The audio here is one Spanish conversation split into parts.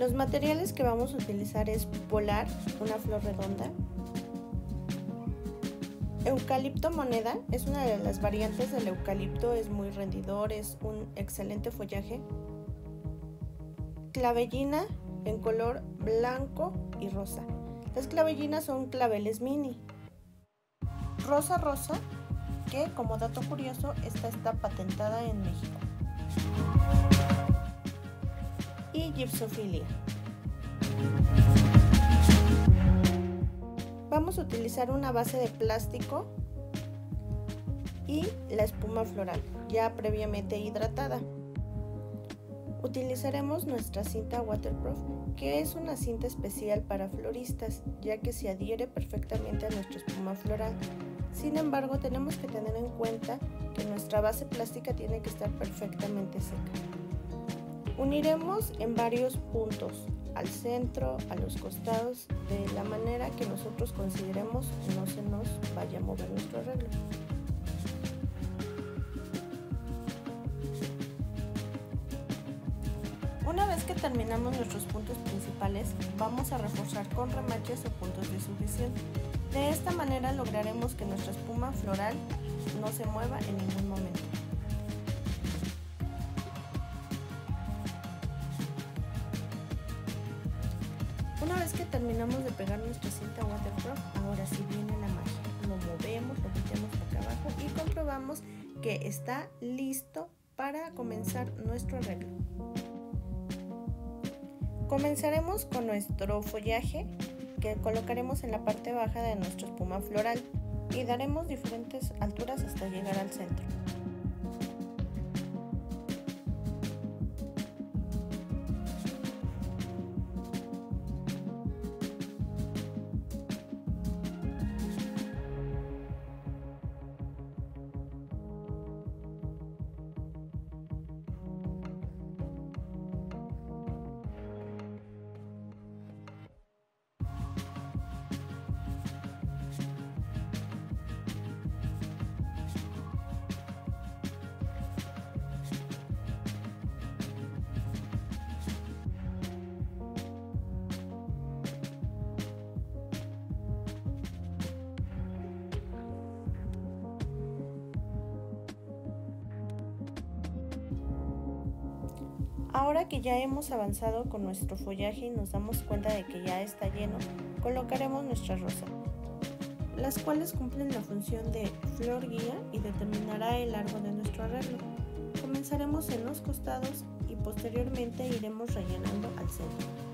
Los materiales que vamos a utilizar es polar, una flor redonda, eucalipto moneda, es una de las variantes del eucalipto, es muy rendidor, es un excelente follaje, clavellina en color blanco y rosa. Las clavellinas son claveles mini. Rosa rosa, que como dato curioso, esta está patentada en México. Y gipsofilia. Vamos a utilizar una base de plástico y la espuma floral, ya previamente hidratada. Utilizaremos nuestra cinta waterproof, que es una cinta especial para floristas, ya que se adhiere perfectamente a nuestra espuma floral. Sin embargo, tenemos que tener en cuenta que nuestra base plástica tiene que estar perfectamente seca. Uniremos en varios puntos, al centro, a los costados, de la manera que nosotros consideremos no se nos vaya a mover nuestro arreglo. Una vez que terminamos nuestros puntos principales, vamos a reforzar con remaches o puntos de sujeción. De esta manera lograremos que nuestra espuma floral no se mueva en ningún momento. Ahora sí viene la magia. Lo movemos, lo metemos acá abajo y comprobamos que está listo para comenzar nuestro arreglo. Comenzaremos con nuestro follaje que colocaremos en la parte baja de nuestra espuma floral y daremos diferentes alturas hasta llegar al centro. Ahora que ya hemos avanzado con nuestro follaje y nos damos cuenta de que ya está lleno, colocaremos nuestra rosa, las cuales cumplen la función de flor guía y determinará el largo de nuestro arreglo. Comenzaremos en los costados y posteriormente iremos rellenando al centro.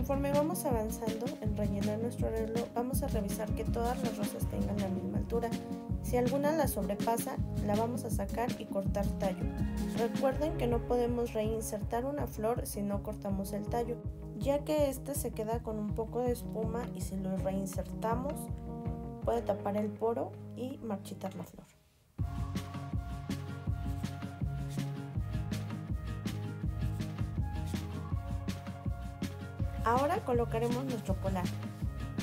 Conforme vamos avanzando en rellenar nuestro arreglo, vamos a revisar que todas las rosas tengan la misma altura. Si alguna la sobrepasa, la vamos a sacar y cortar tallo. Recuerden que no podemos reinsertar una flor si no cortamos el tallo, ya que este se queda con un poco de espuma y si lo reinsertamos puede tapar el poro y marchitar la flor. Ahora colocaremos nuestro polar.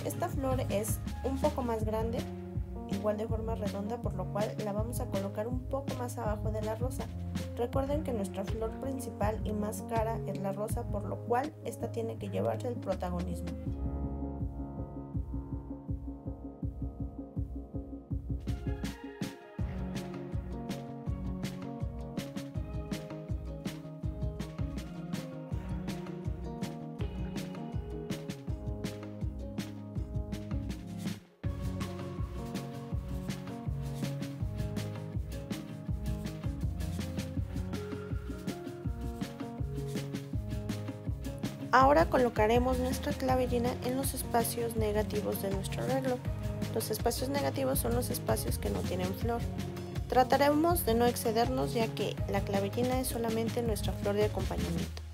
Esta flor es un poco más grande, igual de forma redonda, por lo cual la vamos a colocar un poco más abajo de la rosa. Recuerden que nuestra flor principal y más cara es la rosa, por lo cual esta tiene que llevarse el protagonismo. Ahora colocaremos nuestra clavellina en los espacios negativos de nuestro arreglo. Los espacios negativos son los espacios que no tienen flor. Trataremos de no excedernos ya que la clavellina es solamente nuestra flor de acompañamiento.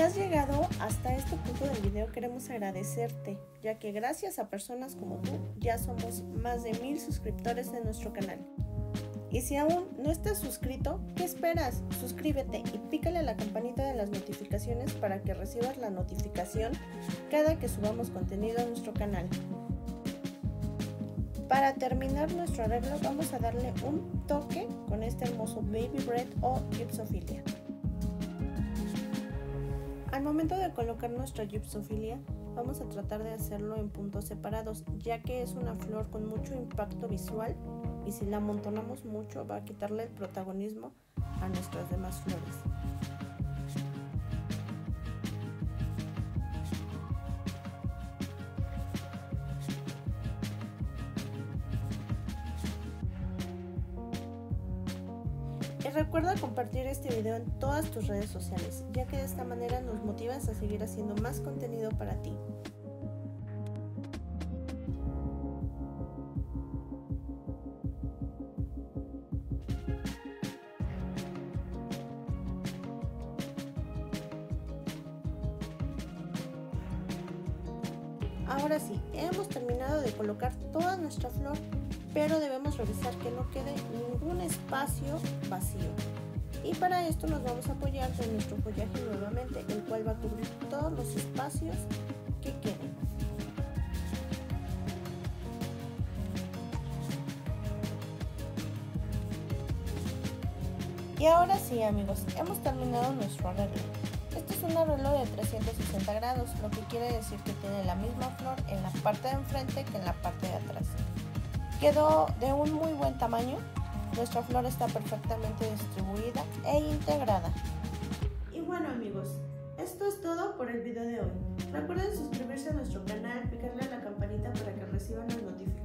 Si has llegado hasta este punto del video queremos agradecerte, ya que gracias a personas como tú ya somos más de mil suscriptores de nuestro canal. Y si aún no estás suscrito, ¿qué esperas? Suscríbete y pícale a la campanita de las notificaciones para que recibas la notificación cada que subamos contenido a nuestro canal. Para terminar nuestro arreglo vamos a darle un toque con este hermoso Baby Bread o Gypsophilia. Al momento de colocar nuestra gypsophilia, vamos a tratar de hacerlo en puntos separados, ya que es una flor con mucho impacto visual y si la amontonamos mucho va a quitarle el protagonismo a nuestras demás flores. Recuerda compartir este video en todas tus redes sociales, ya que de esta manera nos motivas a seguir haciendo más contenido para ti. Ahora sí, hemos terminado de colocar toda nuestra flor pero debemos revisar que no quede ningún espacio vacío. Y para esto nos vamos a apoyar en nuestro follaje nuevamente, el cual va a cubrir todos los espacios que queden. Y ahora sí amigos, hemos terminado nuestro arreglo. Un arreglo de 360 grados, lo que quiere decir que tiene la misma flor en la parte de enfrente que en la parte de atrás. Quedó de un muy buen tamaño. Nuestra flor está perfectamente distribuida e integrada. Y bueno amigos, esto es todo por el video de hoy. Recuerden suscribirse a nuestro canal, picarle a la campanita para que reciban las notificaciones